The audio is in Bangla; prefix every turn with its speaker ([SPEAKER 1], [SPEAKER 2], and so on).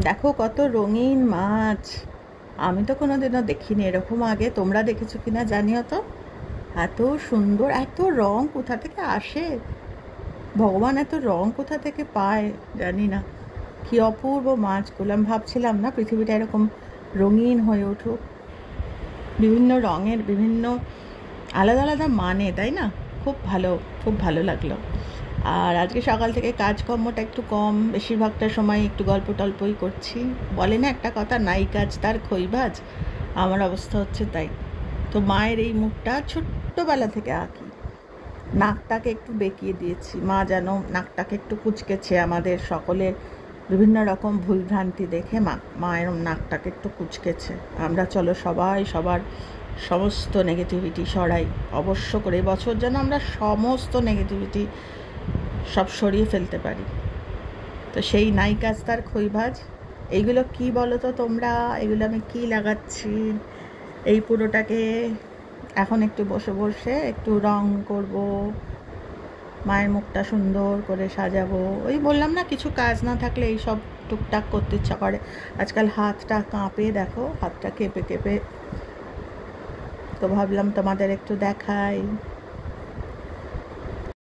[SPEAKER 1] দেখো কত রঙিন মাছ। আমি তো কোনোদিনও দেখিনি, এরকম আগে। তোমরা দেখেছ কিনা জানিও তো। এত সুন্দর, এত রং কোথা থেকে আসে? ভগবান এত রং কোথা থেকে পায় জানি না। কি অপূর্ব মাছগুলো আমি ভাবছিলাম না পৃথিবীটা এরকম রঙিন হয়ে উঠুক। বিভিন্ন রঙের বিভিন্ন আলাদা আলাদা মানে তাই না? খুব ভালো খুব ভালো লাগল। আর আজকে সকাল থেকে কাজকর্মটা একটু কম, বেশিরভাগটা সময় একটু গল্প টল্পই করছি। বলে না একটা কথা, নাই কাজ তার খইভাজ আমার অবস্থা হচ্ছে তাই। তো মায়ের এই মুখটা ছোট্টবেলা থেকে আঁকি। নাকটাকে একটু বেঁকিয়ে দিয়েছি। মা যেন নাকটাকে একটু কুচকেছে আমাদের সকলের বিভিন্ন রকম ভুলভ্রান্তি দেখে মা, মায়ের নাকটাকে একটু কুচকেছে। আমরা চলো সবাই সবার সমস্ত নেগেটিভিটি সরাই। অবশ্য করে বছর যেন আমরা সমস্ত নেগেটিভিটি সব সরিয়ে ফেলতে পারি। তো সেই নাইকাজ, তার খইভাজ, এইগুলো কি বলো তো তোমরা? এগুলো আমি কি লাগাচ্ছি? এই পুরোটাকে এখন একটু বসে বসে একটু রং করব, মায়ের মুখটা সুন্দর করে সাজাবো। ওই বললাম না, কিছু কাজ না থাকলে এই সব টুকটাক করতে ইচ্ছা করে। আজকাল হাতটা কাঁপে, দেখো, হাতটা কেঁপে কেঁপে। তো ভাবলাম তোমাদের একটু দেখাই।